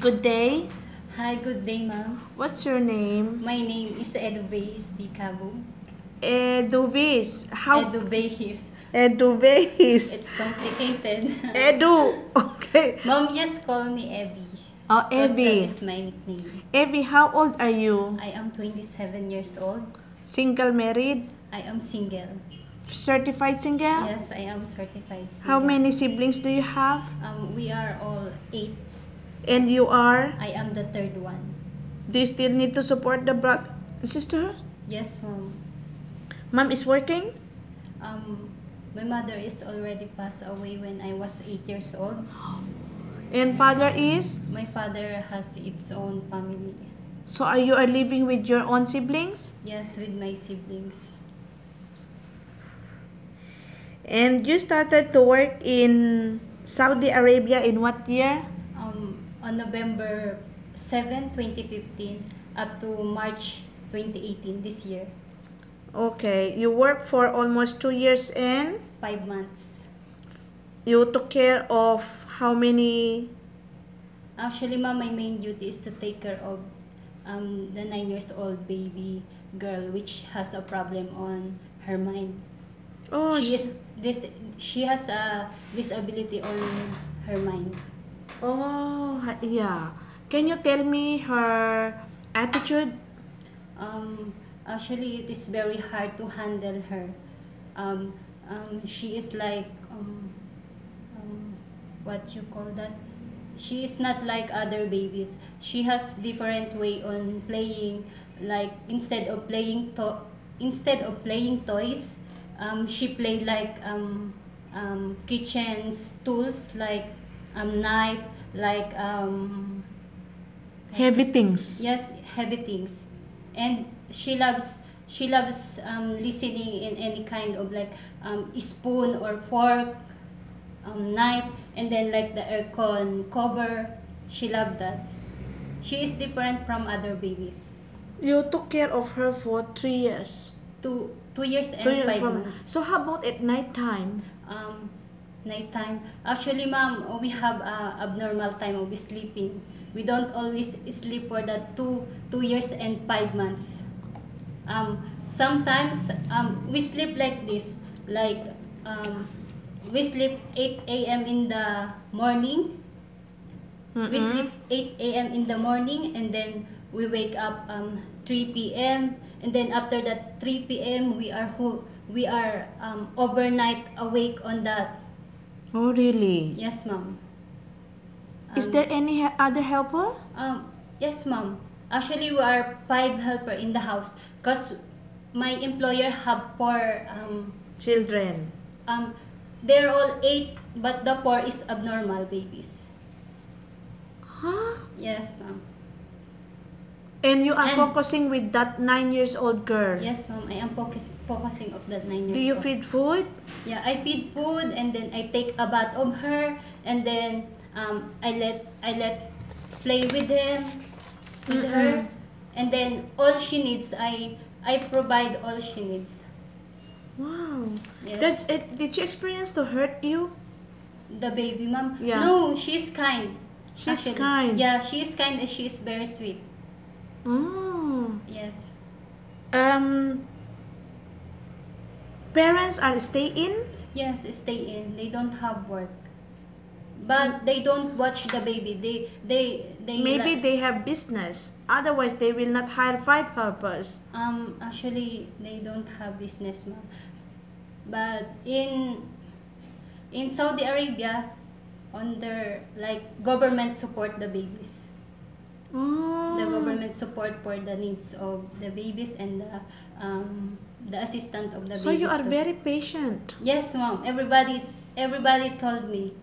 Good day. Hi, good day, ma'am. What's your name? My name is Edoveis Bicabo. Eduvis. How? Edoveis. Eduvis. It's complicated. Edu. Okay. ma'am, just call me Evie. Oh, Evie. That is my nickname. Evie, how old are you? I am 27 years old. Single, married, I am single. certified single? Yes, I am certified single. How many siblings do you have? Um, we are all eight. And you are? I am the third one. Do you still need to support the brother sister? Yes, mom. Mom is working? Um, my mother is already passed away when I was eight years old. And father is? My father has its own family. So are you are living with your own siblings? Yes, with my siblings. And you started to work in Saudi Arabia in what year? On November 7, 2015 up to March 2018 this year. Okay, you worked for almost two years and Five months. you took care of how many? Actually, ma'am, my main duty is to take care of um, the nine years old baby girl which has a problem on her mind. Oh, she sh- is this she has a disability on her mind. Oh, yeah. Can you tell me her attitude? Um, actually, it is very hard to handle her. Um, um, she is like um, um, what you call that? She is not like other babies. She has different way on playing. Like instead of playing to instead of playing toys, um, she play like um, um, kitchens tools like um, knife, like um, Heavy things. Yes, heavy things. And she loves she loves um, listening in any kind of like um, spoon or fork, um, knife, and then like the aircon cover. She loved that. She is different from other babies. You took care of her for three years. Two two years and Two years five from. months. So how about at night time? Um, nighttime. Actually, ma'am, we have a abnormal time of sleeping. We don't always sleep for the two two years and five months. Um, sometimes um, we sleep like this, like um, we sleep 8 a.m. in the morning. We Mm-mm. sleep 8 a.m. in the morning and then we wake up um, 3 p.m. and then after that 3 p.m. we are who we are um, overnight awake on that. Oh, really? Yes, ma'am. Is Um, there any other helper? Um, yes, ma'am. Actually, we are five helper in the house because my employer have four. Um, Children. um, they're all eight, but the four is abnormal babies. Huh? Yes, ma'am. And you are And- focusing with that nine years old girl. Yes, ma'am. I am focus, focusing of that nine years old. Do you old. feed food? Yeah, I feed food and then I take a bath of her and then um, I let I let play with him with her and then all she needs I I provide all she needs. Wow. Yes. That's it. Did she experience to hurt you? the baby mom. Yeah. No, she's kind. She's kind. Yeah, she is kind and she is very sweet. Oh. Yes. Um. Parents are stay in. Yes, stay in. They don't have work. But they don't watch the baby. They they they Maybe like- they have business. Otherwise, they will not hire five helpers. Um, actually, they don't have business, ma'am. But in in Saudi Arabia, on their like government support the babies. Oh. The government support for the needs of the babies and the um, the assistant of the So babies. you are too. very patient. Yes, mom. Everybody everybody told me,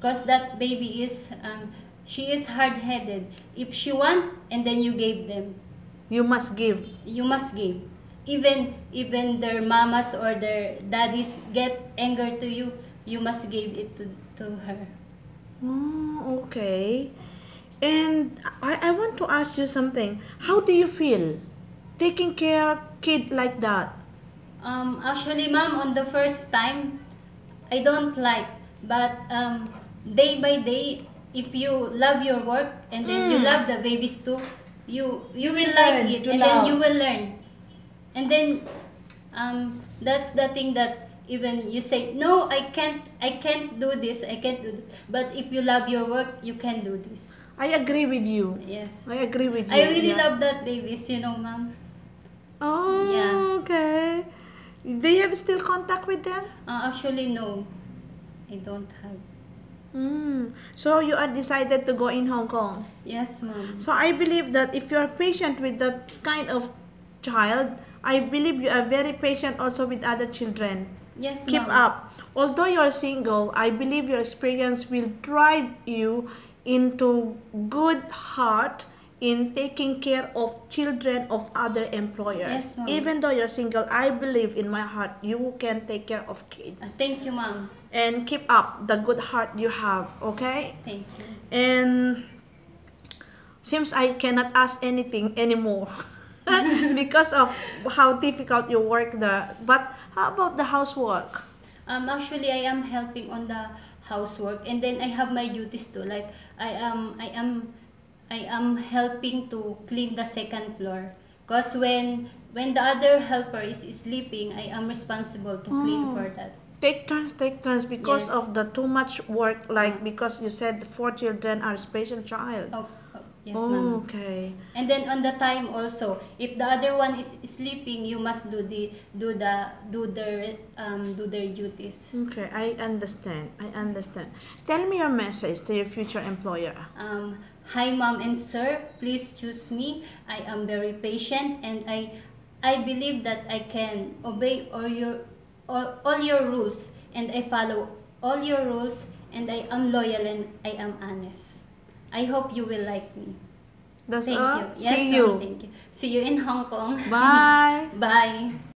cause that baby is um, she is hard headed. If she want and then you gave them, You must give. you must give even even their mamas or their daddies get anger to you you must give it to, to her Oh, okay. And I, I want to ask you something. How do you feel taking care kid like that? um actually ma'am on the first time i don't like but um day by day if you love your work and then you Mm. love the babies too, you you will Learn like it and love. then you will learn. And then um that's the thing that even you say no I can't I can't do this I can't do this. but if you love your work you can do this I agree with you. yes I agree with you. I really yeah. love that babies you know ma'am Oh, Yeah. okay. Do you have still contact with them? uh, actually no I don't have Mm. So you are decided to go in Hong Kong. yes ma'am So I believe that if you are patient with that kind of child, I believe you are very patient also with other children. yes Keep up. Although you are single, I believe your experience will drive you into good heart in taking care of children of other employers. Yes. Even though you're single, I believe in my heart you can take care of kids. Uh, thank you ma'am And keep up the good heart you have, okay? thank you And seems I cannot ask anything anymore because of how difficult you work there. But how about the housework? Um, actually, I am helping on the housework, and then I have my duties too. Like I am, I am, I am helping to clean the second floor. Cause when when the other helper is sleeping, I am responsible to clean Oh. for that. Take turns, take turns because Yes. of the too much work. Like Mm. because you said four children are special child. Oh yes, Oh, ma'am. okay. And then on the time also, if the other one is sleeping, you must do the do the do their um do their duties. Okay, I understand. I understand. Tell me your message to your future employer. Um, hi, mom and sir. Please choose me. I am very patient, and I, I believe that I can obey all your, all, all your rules, and I follow all your rules, and I am loyal and I am honest. I hope you will like me. That's Thank all. you. Yes, See you. Thank you. See you in Hong Kong. Bye. Bye.